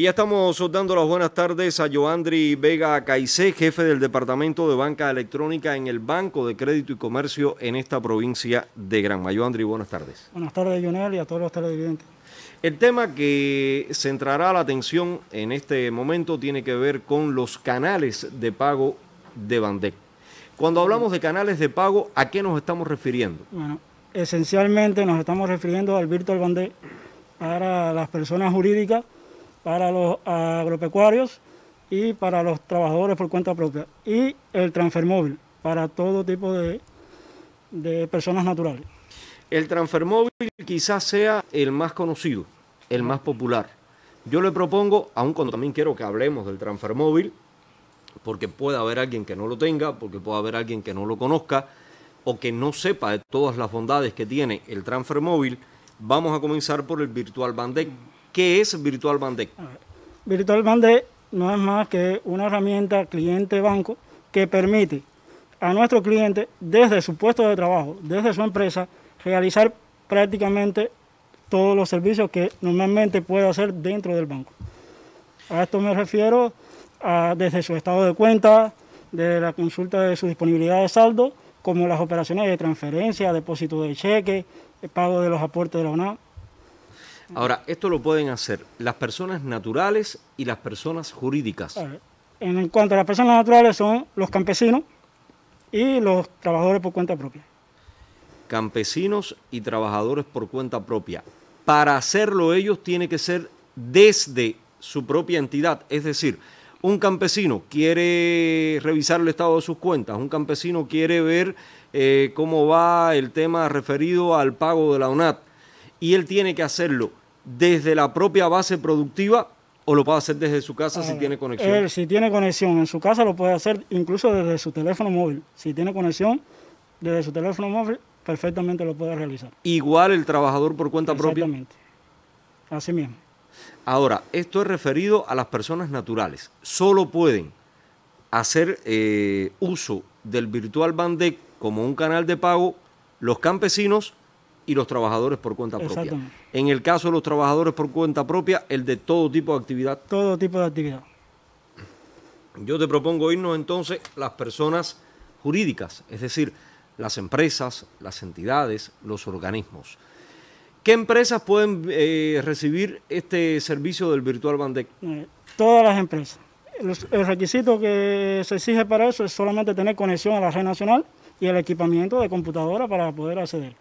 Y ya estamos dando las buenas tardes a Joandri Vega Caicé, jefe del Departamento de Banca Electrónica en el Banco de Crédito y Comercio en esta provincia de Granma. Joandri, buenas tardes. Buenas tardes, Lionel, y a todos los televidentes. El tema que centrará la atención en este momento tiene que ver con los canales de pago de Bandec. Cuando hablamos de canales de pago, ¿a qué nos estamos refiriendo? Bueno, esencialmente nos estamos refiriendo al Virtual Bandec para las personas jurídicas para los agropecuarios y para los trabajadores por cuenta propia. Y el transfer móvil para todo tipo de, de personas naturales. El transfer móvil quizás sea el más conocido, el más popular. Yo le propongo, aun cuando también quiero que hablemos del transfer móvil, porque puede haber alguien que no lo tenga, porque puede haber alguien que no lo conozca o que no sepa de todas las bondades que tiene el transfer móvil, vamos a comenzar por el Virtual Bandec, ¿Qué es Virtual Bandec? Virtual Bandec no es más que una herramienta cliente-banco que permite a nuestro cliente, desde su puesto de trabajo, desde su empresa, realizar prácticamente todos los servicios que normalmente puede hacer dentro del banco. A esto me refiero desde su estado de cuenta, de la consulta de su disponibilidad de saldo, como las operaciones de transferencia, depósito de cheque, pago de los aportes de la UNAM. Ahora, esto lo pueden hacer las personas naturales y las personas jurídicas. En cuanto a las personas naturales son los campesinos y los trabajadores por cuenta propia. Campesinos y trabajadores por cuenta propia. Para hacerlo ellos tiene que ser desde su propia entidad, es decir, un campesino quiere revisar el estado de sus cuentas, un campesino quiere ver eh, cómo va el tema referido al pago de la UNAT y él tiene que hacerlo desde la propia base productiva o lo puede hacer desde su casa si tiene conexión? Él, si tiene conexión en su casa, lo puede hacer incluso desde su teléfono móvil. Si tiene conexión desde su teléfono móvil, perfectamente lo puede realizar. Igual el trabajador por cuenta propia. Exactamente. Así mismo. Ahora, esto es referido a las personas naturales. Solo pueden hacer eh, uso del virtual Bandec como un canal de pago los campesinos y los trabajadores por cuenta propia. En el caso de los trabajadores por cuenta propia, el de todo tipo de actividad. Todo tipo de actividad. Yo te propongo irnos entonces las personas jurídicas, es decir, las empresas, las entidades, los organismos. ¿Qué empresas pueden eh, recibir este servicio del Virtual Bandec? Eh, todas las empresas. el requisito que se exige para eso es solamente tener conexión a la red nacional y el equipamiento de computadora para poder acceder.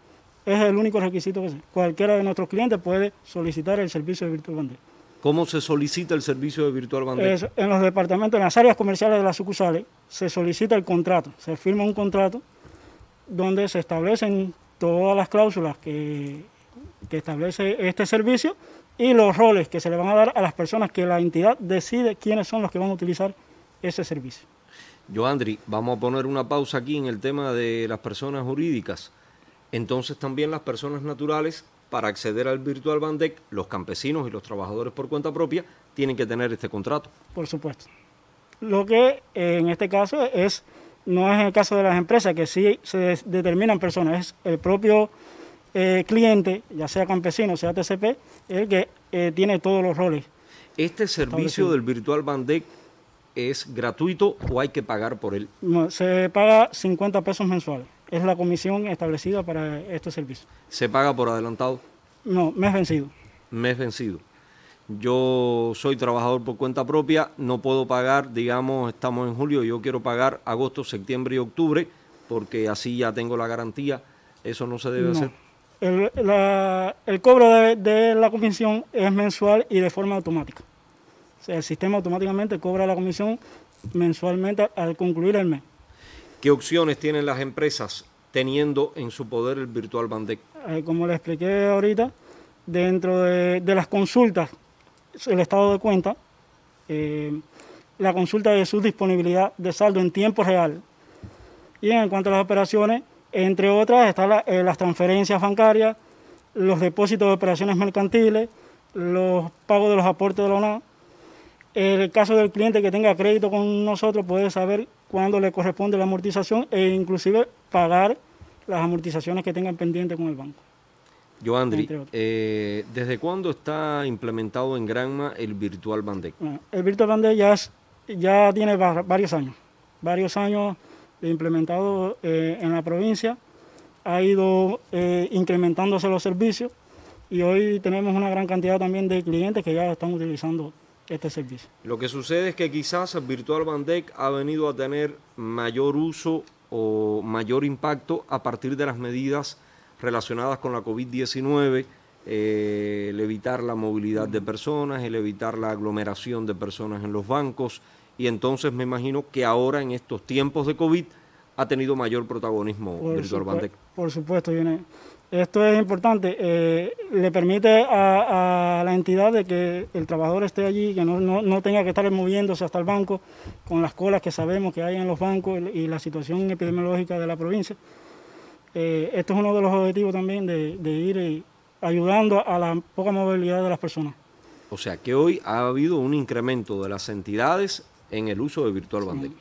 Es el único requisito que cualquiera de nuestros clientes puede solicitar el servicio de Virtual Bandec. ¿Cómo se solicita el servicio de Virtual Bandec? en los departamentos, en las áreas comerciales de las sucursales, se solicita el contrato, se firma un contrato donde se establecen todas las cláusulas que, que establece este servicio y los roles que se le van a dar a las personas que la entidad decide quiénes son los que van a utilizar ese servicio. Joandri, vamos a poner una pausa aquí en el tema de las personas jurídicas entonces también las personas naturales, para acceder al Virtual Bandec, los campesinos y los trabajadores por cuenta propia, tienen que tener este contrato. Por supuesto. Lo que en este caso es, no es el caso de las empresas, que sí se determinan personas, es el propio eh, cliente, ya sea campesino, sea TCP, el que eh, tiene todos los roles. ¿Este servicio del Virtual Bandec es gratuito o hay que pagar por él? No, se paga 50 pesos mensuales es la comisión establecida para este servicio. ¿Se paga por adelantado? No, mes vencido. Mes vencido. Yo soy trabajador por cuenta propia, no puedo pagar, digamos, estamos en julio, yo quiero pagar agosto, septiembre y octubre, porque así ya tengo la garantía. ¿Eso no se debe hacer? El, cobro de, la comisión es mensual y de forma automática. el sistema automáticamente cobra la comisión mensualmente al concluir el mes. ¿Qué opciones tienen las empresas teniendo en su poder el Virtual Bandec? Eh, como le expliqué ahorita, dentro de, las consultas, el estado de cuenta, eh, la consulta de su disponibilidad de saldo en tiempo real. Y en cuanto a las operaciones, entre otras, están eh, las transferencias bancarias, los depósitos de operaciones mercantiles, los pagos de los aportes de la. En el caso del cliente que tenga crédito con nosotros puede saber cuando le corresponde la amortización e inclusive pagar las amortizaciones que tengan pendientes con el banco. Joandri, eh, ¿desde cuándo está implementado en Granma el Virtual Bandec? Bueno, el Virtual Bandé ya, es- ya tiene va- varios años, varios años implementado eh, en la provincia, ha ido eh, incrementándose los servicios y hoy tenemos una gran cantidad también de clientes que ya están utilizando este servicio. Lo que sucede es que quizás Virtual Bandec ha venido a tener mayor uso o mayor impacto a partir de las medidas relacionadas con la COVID-19, eh, el evitar la movilidad de personas, el evitar la aglomeración de personas en los bancos y entonces me imagino que ahora en estos tiempos de COVID ha tenido mayor protagonismo Virtual supue- Bandec. por supuesto, Yone. Esto es importante, eh, le permite a, a la entidad de que el trabajador esté allí, que no, no- no tenga que estar moviéndose hasta el banco con las colas que sabemos que hay en los bancos y la situación epidemiológica de la provincia. Eh, esto es uno de los objetivos también de, de ir ayudando a la poca movilidad de las personas. O sea que hoy ha habido un incremento de las entidades en el uso de Virtual Bandec,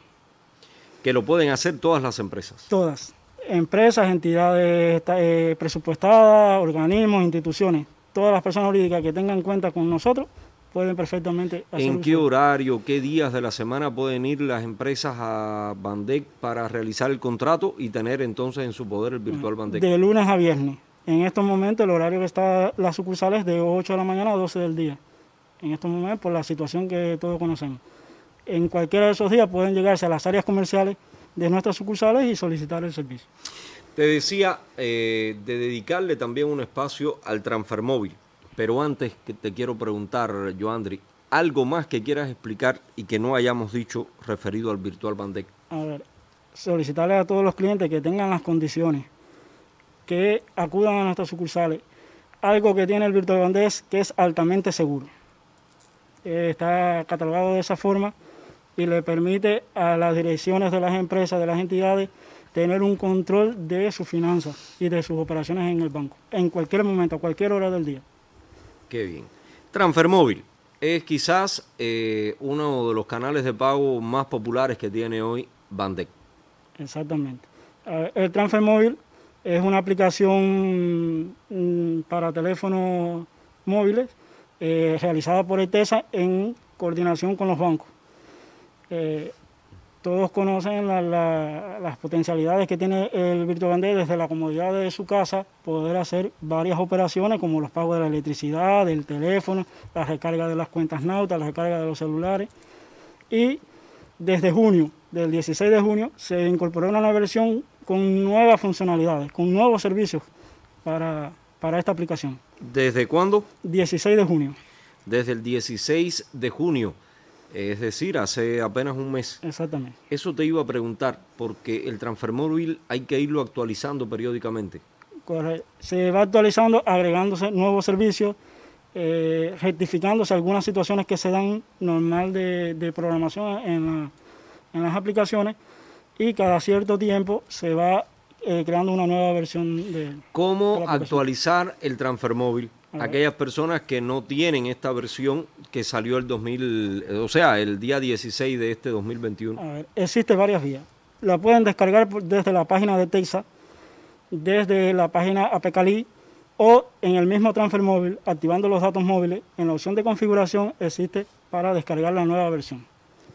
que lo pueden hacer todas las empresas. Todas, empresas, entidades eh, presupuestadas, organismos, instituciones, todas las personas jurídicas que tengan cuenta con nosotros pueden perfectamente hacer ¿En qué horario, qué días de la semana pueden ir las empresas a Bandec para realizar el contrato y tener entonces en su poder el virtual Bandec? De lunes a viernes. En estos momentos el horario que está las sucursales es de 8 de la mañana a 12 del día. En estos momentos por la situación que todos conocemos. En cualquiera de esos días pueden llegarse a las áreas comerciales de nuestras sucursales y solicitar el servicio. Te decía eh, de dedicarle también un espacio al transfer móvil, pero antes que te quiero preguntar, Joandri, algo más que quieras explicar y que no hayamos dicho referido al virtual Bandec. A ver, solicitarle a todos los clientes que tengan las condiciones, que acudan a nuestras sucursales. Algo que tiene el Virtual Bandé es que es altamente seguro. Eh, está catalogado de esa forma y le permite a las direcciones de las empresas, de las entidades, tener un control de sus finanzas y de sus operaciones en el banco, en cualquier momento, a cualquier hora del día. Qué bien. Transfer móvil es quizás eh, uno de los canales de pago más populares que tiene hoy Bandec. Exactamente. Eh, El Transfer Móvil es una aplicación mm, para teléfonos móviles eh, realizada por ETESA en coordinación con los bancos. Eh, todos conocen la- la- las potencialidades que tiene el Virtual desde la comodidad de su casa, poder hacer varias operaciones como los pagos de la electricidad, del teléfono, la recarga de las cuentas nautas, la recarga de los celulares. Y desde junio, del 16 de junio, se incorporó una nueva versión con nuevas funcionalidades, con nuevos servicios para, para esta aplicación. ¿Desde cuándo? 16 de junio, Desde el 16 de junio, es decir, hace apenas un mes. exactamente. Eso te iba a preguntar, porque el transfer móvil hay que irlo actualizando periódicamente. Corre- Se va actualizando, agregándose nuevos servicios, eh, rectificándose algunas situaciones que se dan normal de, de programación en, la- en las aplicaciones y cada cierto tiempo se va eh, creando una nueva versión de... ¿Cómo de la aplicación. actualizar el transfer Aquellas personas que no tienen esta versión que salió el 2000, eh, o sea, el día 16 de este 2021. A ver, existe varias vías. La pueden descargar desde la página de Texas, desde la página APCALI o en el mismo transfer móvil, activando los datos móviles. En la opción de configuración existe para descargar la nueva versión.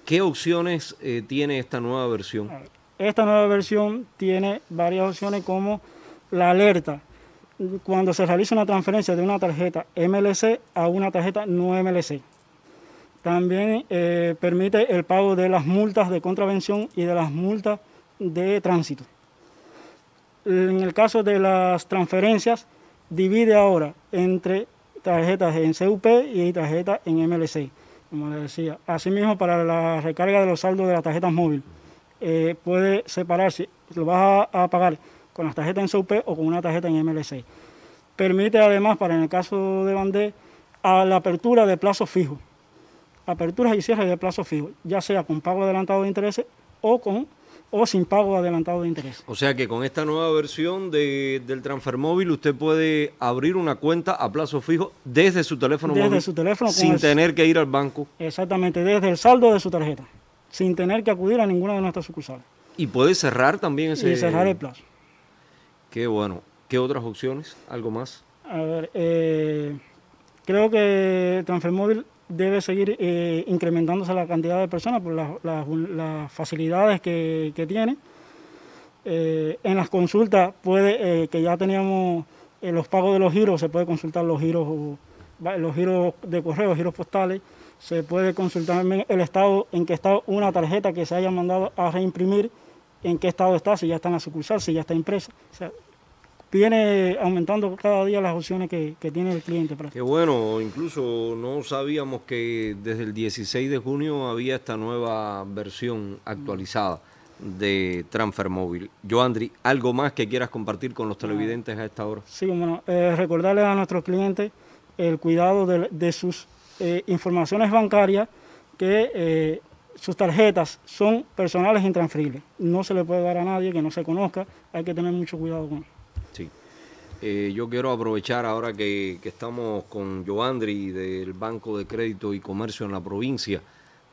¿Qué opciones eh, tiene esta nueva versión? Ver, Esta nueva versión tiene varias opciones como la alerta cuando se realiza una transferencia de una tarjeta MLC a una tarjeta no MLC. También eh, permite el pago de las multas de contravención y de las multas de tránsito. En el caso de las transferencias, divide ahora entre tarjetas en CUP y tarjetas en MLC, como les decía. Asimismo, para la recarga de los saldos de las tarjetas móviles, eh, puede separar si lo vas a pagar con las tarjetas en CUP o con una tarjeta en MLC. Permite además, para en el caso de Bandé, a la apertura de plazo fijo. Aperturas y cierres de plazo fijo, ya sea con pago adelantado de intereses o con o sin pago adelantado de intereses. O sea que con esta nueva versión de- del transfer móvil usted puede abrir una cuenta a plazo fijo desde su teléfono Desde móvil su teléfono sin el- tener que ir al banco Exactamente, desde el saldo de su tarjeta, sin tener que acudir a ninguna de nuestras sucursales y puede cerrar también ese y cerrar el plazo. Qué bueno. ¿Qué otras opciones? ¿Algo más? A ver, eh, creo que Transfermóvil debe seguir eh, incrementándose la cantidad de personas por las, facilidades que, tiene. Eh, en las consultas puede, que ya teníamos los pagos de los giros, se puede consultar los giros, los giros de correo, giros postales, se puede consultar el estado, en qué estado una tarjeta que se haya mandado a reimprimir, en qué estado está, si ya está en la sucursal, si ya está impresa viene aumentando cada día las opciones que, tiene el cliente. Qué bueno, incluso no sabíamos que desde el 16 de junio había esta nueva versión actualizada de Transfer Móvil. Joandri, ¿algo más que quieras compartir con los televidentes a esta hora? Sí, bueno, eh, recordarles a nuestros clientes el cuidado de, sus eh, informaciones bancarias que... Eh, sus tarjetas son personales e intransferibles. No se le puede dar a nadie que no se conozca. Hay que tener mucho cuidado con eso. Eh, yo quiero aprovechar ahora que, estamos con Joandri del Banco de Crédito y Comercio en la provincia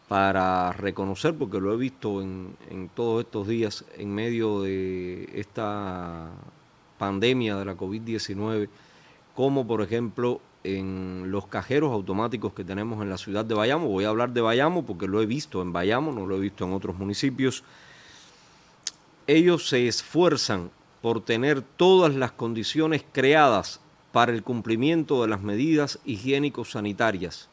para reconocer, porque lo he visto en, todos estos días en medio de esta pandemia de la COVID-19, como por ejemplo en los cajeros automáticos que tenemos en la ciudad de Bayamo. Voy a hablar de Bayamo porque lo he visto en Bayamo, no lo he visto en otros municipios. Ellos se esfuerzan por tener todas las condiciones creadas para el cumplimiento de las medidas higiénico-sanitarias.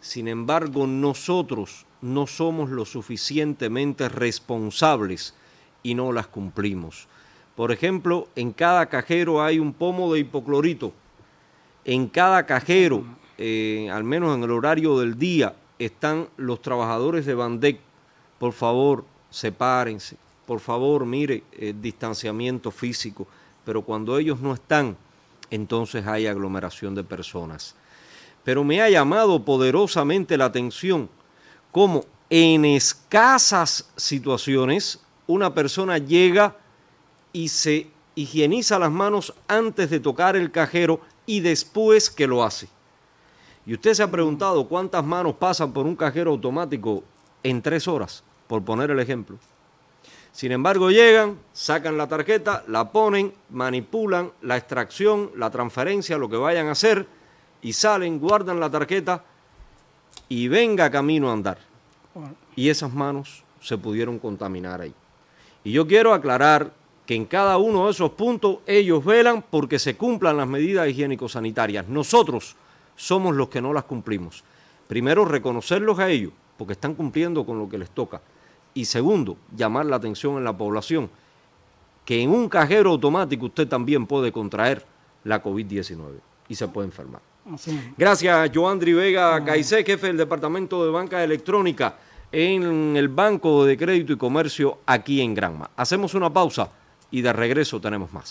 Sin embargo, nosotros no somos lo suficientemente responsables y no las cumplimos. Por ejemplo, en cada cajero hay un pomo de hipoclorito. En cada cajero, eh, al menos en el horario del día, están los trabajadores de Bandec. Por favor, sepárense, por favor, mire, eh, distanciamiento físico, pero cuando ellos no están, entonces hay aglomeración de personas. Pero me ha llamado poderosamente la atención cómo en escasas situaciones una persona llega y se higieniza las manos antes de tocar el cajero y después que lo hace. Y usted se ha preguntado cuántas manos pasan por un cajero automático en tres horas, por poner el ejemplo. Sin embargo, llegan, sacan la tarjeta, la ponen, manipulan la extracción, la transferencia, lo que vayan a hacer, y salen, guardan la tarjeta y venga camino a andar. Y esas manos se pudieron contaminar ahí. Y yo quiero aclarar que en cada uno de esos puntos ellos velan porque se cumplan las medidas higiénico-sanitarias. Nosotros somos los que no las cumplimos. Primero, reconocerlos a ellos, porque están cumpliendo con lo que les toca. Y segundo, llamar la atención en la población que en un cajero automático usted también puede contraer la COVID-19 y se puede enfermar. Gracias, Joandri Vega Caicé, jefe del Departamento de Banca Electrónica en el Banco de Crédito y Comercio aquí en Granma. Hacemos una pausa y de regreso tenemos más.